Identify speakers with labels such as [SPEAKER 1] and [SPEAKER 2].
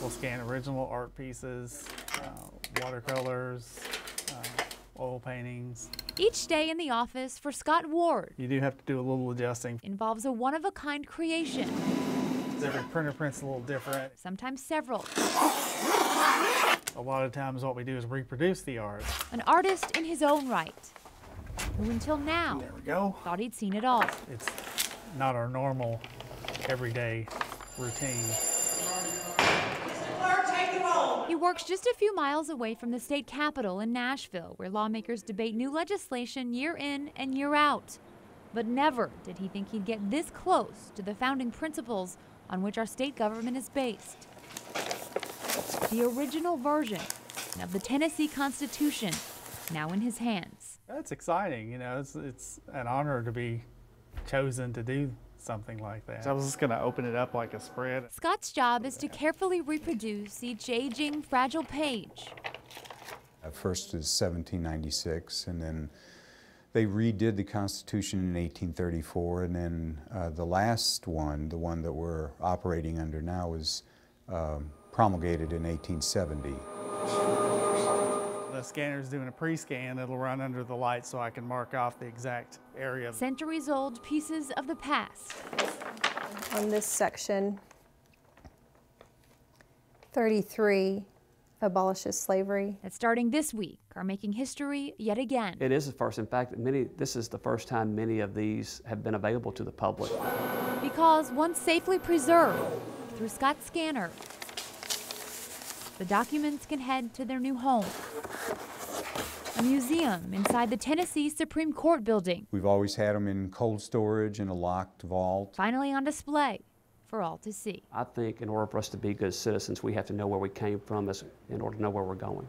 [SPEAKER 1] We'll scan original art pieces, uh, watercolors, uh, oil paintings.
[SPEAKER 2] Each day in the office for Scott Ward
[SPEAKER 1] You do have to do a little adjusting.
[SPEAKER 2] involves a one of a kind creation,
[SPEAKER 1] Every printer print's a little different.
[SPEAKER 2] sometimes several.
[SPEAKER 1] A lot of times what we do is reproduce the art.
[SPEAKER 2] An artist in his own right, who until now
[SPEAKER 1] There we go.
[SPEAKER 2] thought he'd seen it all.
[SPEAKER 1] It's not our normal everyday routine.
[SPEAKER 2] He works just a few miles away from the state capitol in Nashville, where lawmakers debate new legislation year in and year out. But never did he think he'd get this close to the founding principles on which our state government is based. The original version of the Tennessee Constitution, now in his hands.
[SPEAKER 1] That's exciting, you know, it's, it's an honor to be chosen to do something like that. I was just gonna open it up like a spread.
[SPEAKER 2] Scott's job is to carefully reproduce each aging, fragile page.
[SPEAKER 3] At first is 1796, and then they redid the Constitution in 1834, and then uh, the last one, the one that we're operating under now, was um, promulgated in 1870.
[SPEAKER 1] The scanner's doing a pre-scan, it'll run under the light so I can mark off the exact area.
[SPEAKER 2] Centuries old pieces of the past.
[SPEAKER 4] on this section. 33 abolishes slavery.
[SPEAKER 2] that starting this week are making history yet again.
[SPEAKER 5] It is the first. In fact, many, this is the first time many of these have been available to the public.
[SPEAKER 2] Because once safely preserved through Scott's scanner, the documents can head to their new home. A museum inside the Tennessee Supreme Court building,
[SPEAKER 3] We've always had them in cold storage in a locked vault.
[SPEAKER 2] finally on display for all to see.
[SPEAKER 5] I think in order for us to be good citizens, we have to know where we came from as, in order to know where we're going.